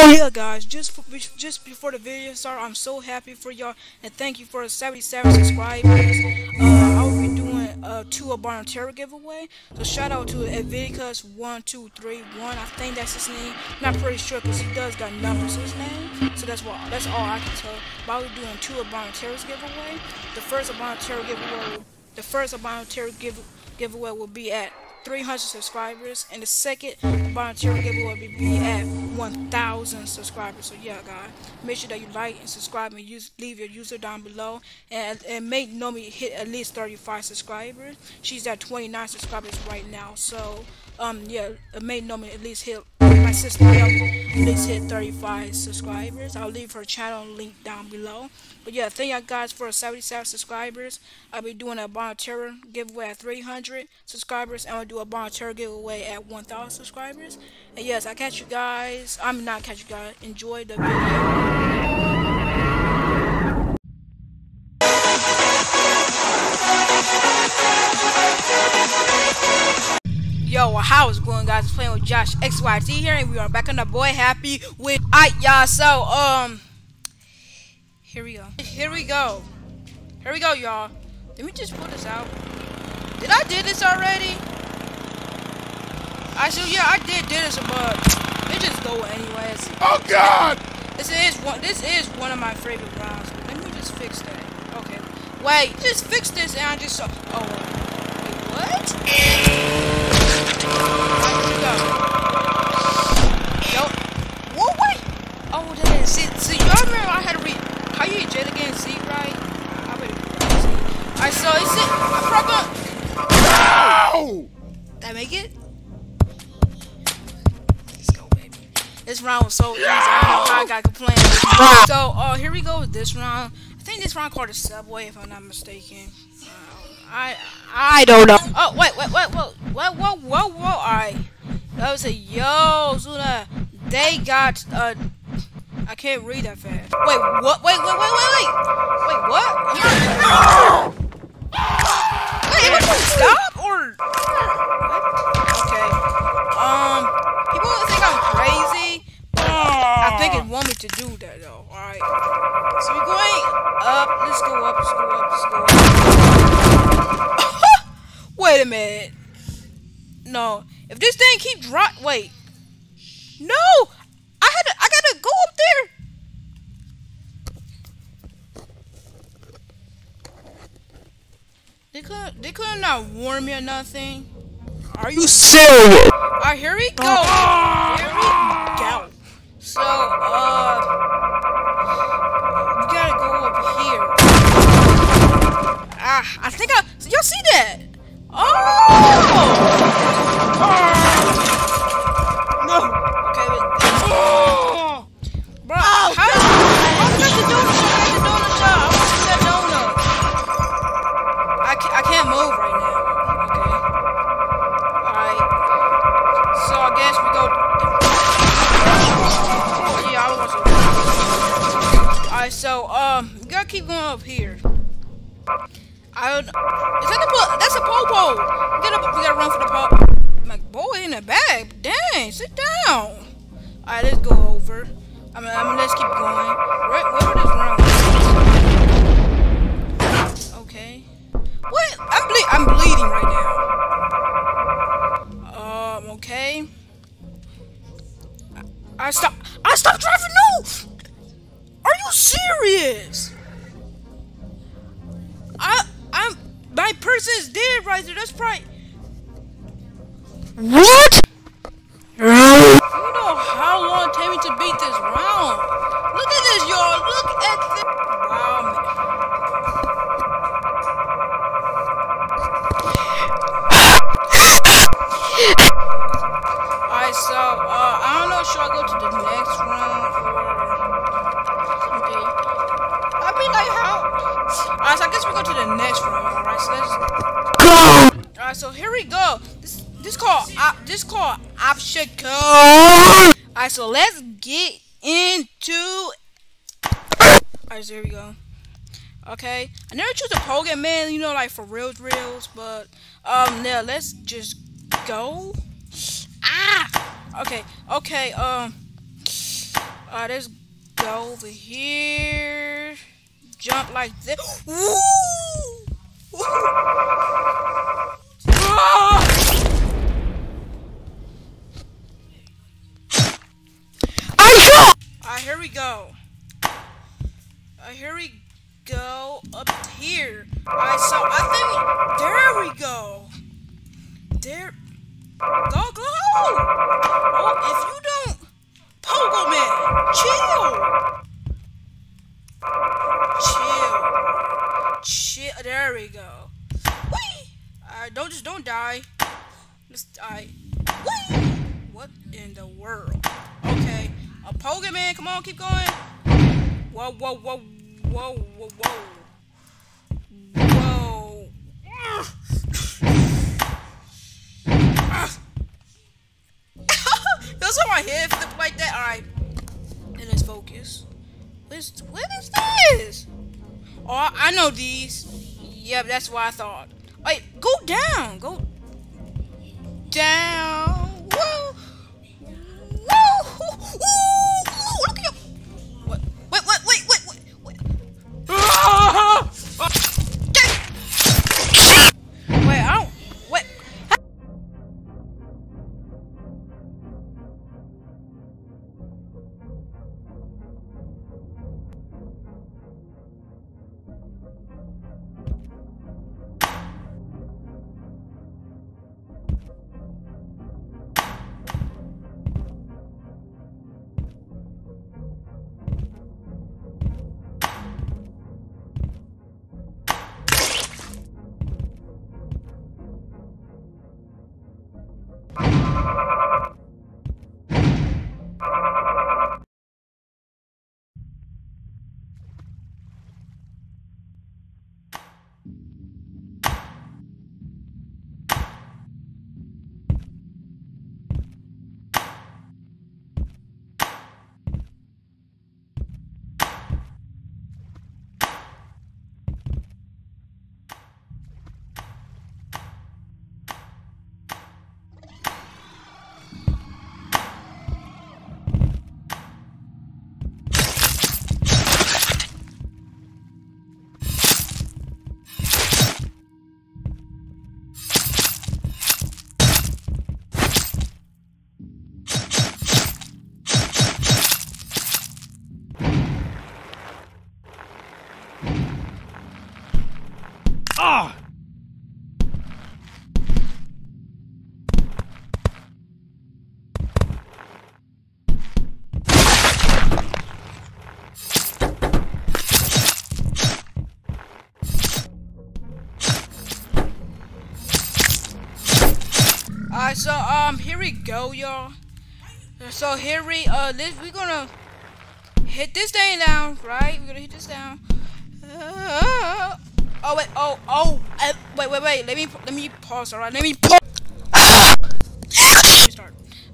Oh yeah, guys, just for, just before the video start, I'm so happy for y'all and thank you for the 77 subscribers. Uh, I will be doing a two Abano Terror giveaway. So shout out to Advidicus1231. I think that's his name. Not pretty sure because he does got numbers in his name. So that's what that's all I can tell. But I'll be doing two Abano Terrors giveaway. The first Abano Terror giveaway, the first Abano Terror give, giveaway will be at 300 subscribers, and the second volunteer giveaway will be at 1,000 subscribers. So yeah, guys, make sure that you like and subscribe and use, leave your user down below, and and make Nomi hit at least 35 subscribers. She's at 29 subscribers right now, so um yeah, make Nomi at least hit my sister hit 35 subscribers. I'll leave her channel link down below. But yeah, thank y'all guys for 77 subscribers. I'll be doing a Bonterra giveaway at 300 subscribers, and I'll do a Bonterra giveaway at 1,000 subscribers. And yes, I catch you guys. I'm not catch you guys. Enjoy the video. Yo, how is going guys? Playing with Josh XYZ here and we are back on the boy happy with I y'all so um here we go. Here we go. Here we go, y'all. Let me just pull this out. Did I did this already? I said yeah, I did did this, but it just go anyways. Oh God! This is one. This is one of my favorite rounds. But let me just fix that. Okay. Wait, just fix this, and I just saw. Oh. Wait, what? Yo. Wait. Oh, that is. See, see, y'all remember I had to read. How you J again? Z, right? I better read Z. Alright, so is it. I forgot. Did I make it? Let's go, baby. This round was so easy. I don't know how I got complaining. So, uh, here we go with this round. I think this round called a subway, if I'm not mistaken. I I don't know. Oh, wait, wait, wait, whoa, whoa, whoa, whoa, whoa. Alright. That was a yo, Zuna. They got, uh, I can't read that fast. Wait, what? Wait, wait, wait, wait, wait. Wait, what? Wait, am I to stop or? Okay. Um, people think I'm crazy. I think it want me to do that though. All right. So we're going up. Let's go up. Let's go up. Let's go up. Wait a minute. No. If this thing keep drop, wait. No. I had to. I gotta go up there. They couldn't. They couldn't not warn me or nothing. Are you Serious! Alright, here we go. Here we go. So, uh, we gotta go up here. Ah, I think I. Y'all see that? Oh! So I guess we go. Yeah, I was. Alright, so um, gotta keep going up here. I don't. Is that the po- That's a popo. We gotta, we gotta run for the pop. I'm boy, in the back. Dang, sit down. Alright, let's go over. I mean, I mean, let's keep going. Where, where this round? Okay. What? I'm ble- I'm bleeding right now. Um. Okay. I, I stop. I stopped driving. No. Are you serious? Person is dead right there. That's probably. What? You know how long it take me to beat this round. Look at this, y'all. Look at this. Wow. Alright, so, uh, I don't know, should I go to the next round or... Okay. I mean, like, how... Alright, so I guess we go to the next round, alright, so let's... Alright, so here we go. This, this called, op, this call option code. Alright, so let's get into... Alright, so here we go. Okay, I never choose a Pokemon, man, you know, like for real reals, but, um, now let's just go. Ah! Okay, okay, um. Alright, let's go over here. Jump like this. Woo! I Alright, here we go. Alright, here we go up here. Alright, so I think there we go. There. Go, go! Die. Just die. Whee! What in the world? Okay. A Pokemon, come on, keep going. Whoa, whoa, whoa, whoa, whoa, whoa. Whoa. That's how my head like that. Alright. Then let's focus. What's, what is this? Oh, I know these. Yep, that's what I thought. Wait, go down. Go down. Alright, so um, here we go, y'all. So here we uh, this we're gonna hit this thing down, right? We're gonna hit this down. Uh, oh wait, oh oh, uh, wait wait wait. Let me let me pause. Alright, let me pause.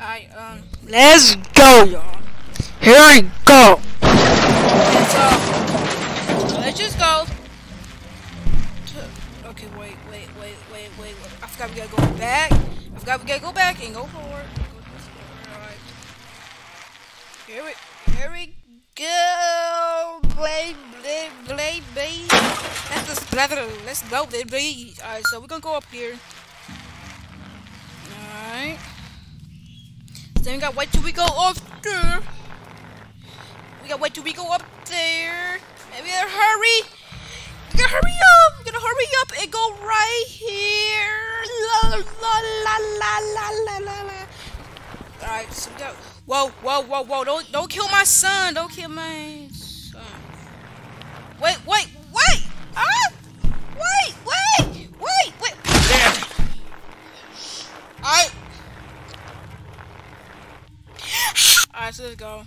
Alright, um, Let's go, y'all. Here we go. and so let's just go. to- Okay, wait, wait, wait, wait, wait, wait. I forgot we gotta go back. I forgot we gotta go forward. Alright. Here we, here we go. Play, play, play, baby. Let's just, let's go, baby. Alright, so we're gonna go up here. Alright. Then we gotta wait till we go up there. We gotta wait till we go up there. Gotta hurry. Gotta hurry up. Gotta hurry up and go right here. La la la la la la la la. Alright, so we got. Whoa, whoa, whoa, whoa! Don't, don't kill my son! Don't kill my son! Wait, wait, wait! Ah! Wait, wait, wait, wait! Alright. Alright, so let's go.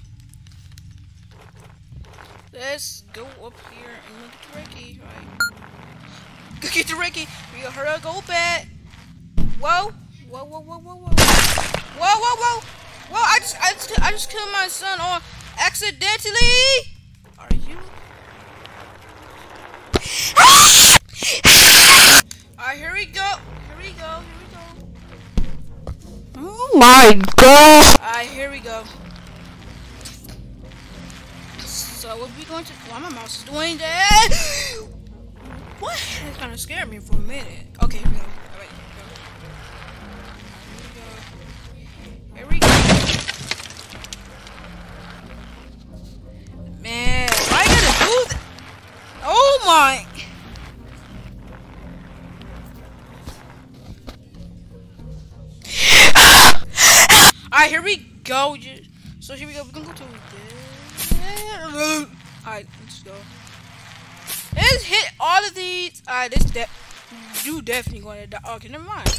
Let's go up here and look at the Ricky. Right. Go get the Ricky. We got her. hurry up, go back. Whoa. Whoa, whoa, whoa, whoa, whoa. Whoa, whoa, whoa. Whoa, I just, I just, I just killed my son on accidentally. Are you? Alright, here we go. Here we go. Here we go. Oh my god. Alright, here we go. Going to? Why my mouse is doing that? What? It's kind of scared me for a minute. Okay, here we go. Man, you gotta do? Oh my! Alright, here we go. So here we go. We're gonna go to this. Alright, let's go. Let's hit all of these. Alright, this de you definitely gonna die. Okay, never mind.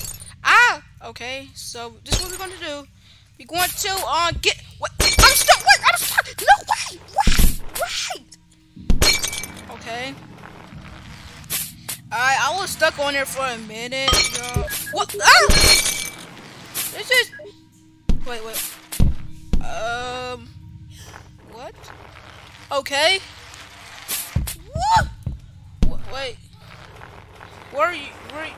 Ah, okay. So this is what we're gonna do. We're going to uh get what I'm stuck. Wait, I'm stuck. No, wait, wait, wait. Okay. Alright, I was stuck on there for a minute. Yo. What? Ah! This is. Wait, wait. Okay. What? Wait. Where are you? Where?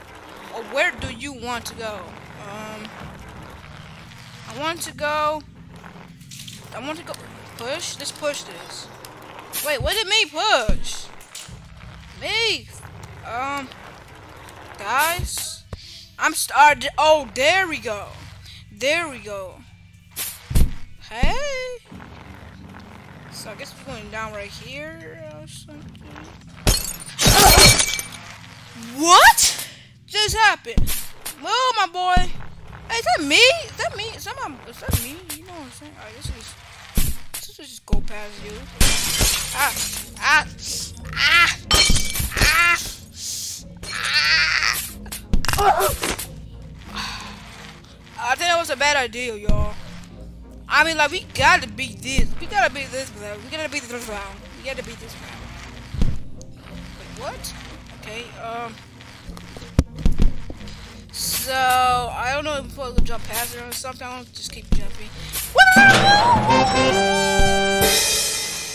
Oh, where do you want to go? Um. I want to go. I want to go. Push. Let's push this. Wait. What did me push? Me. Um. Guys. I'm started. Oh, there we go. There we go. Hey. So I guess we're going down right here or something. what just happened? Move, my boy. Hey, is that me? Is that me? Is that, my, is that me? You know what I'm saying? Alright, this is. This is just go past you. Ah, ah, ah, ah, ah. I think that was a bad idea, y'all. I mean, like, we gotta beat this. We gotta beat this round. We gotta beat this round. We gotta beat this round. Wait, what? Okay, um. So, I don't know if we'll jump past it or something. I'll just keep jumping.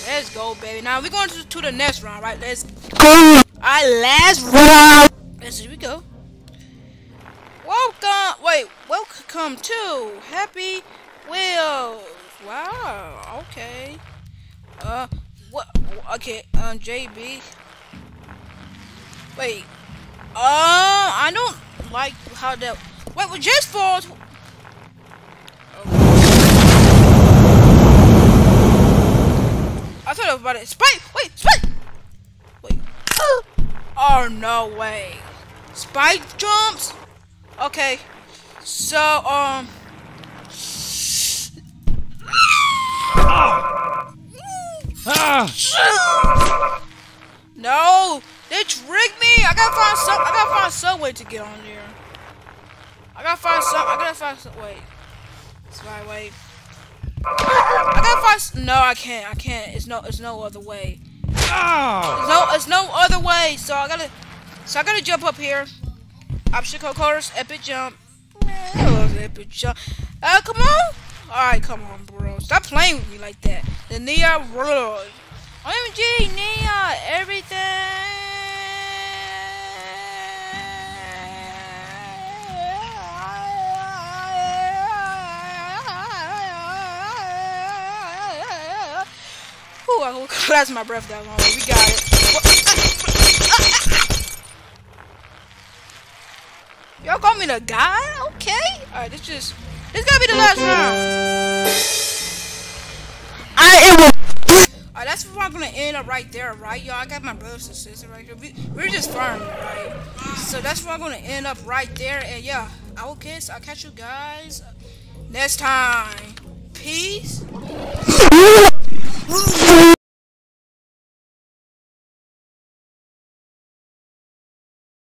Let's go, baby. Now, we're going to, to the next round, right? Let's go. Alright, last round. Let's here we go. Welcome. Wait, welcome to Happy Wheels. Wow. Okay. Uh, what? Okay. Um, JB. Wait. Um, I don't like how that. Wait, well, just falls. I thought about it. Spike! Wait, Spike! Wait. Oh, no way. Spike jumps? Okay. So, um. No, they tricked me. I gotta find some. I gotta find some way to get on there. I gotta find some. I gotta find some. Wait. That's my way. I gotta find. No, I can't. I can't. It's no. It's no other way. There's no. It's no other way. So I gotta. So I gotta jump up here. Obstacle course. Epic jump. Man, epic jump. Uh, come on. Alright, come on, bro. Stop playing with me like that. The Nia World. OMG, Nia, everything. Ooh, I will collapse my breath that long. We got it. Y'all call me the guy? Okay. Alright, this just this gotta be the last round. Right there, right, y'all? I got my brothers and sisters right here. We, we're just farming, right? So that's where I'm gonna end up right there. And yeah, I will kiss. I'll catch you guys next time. Peace.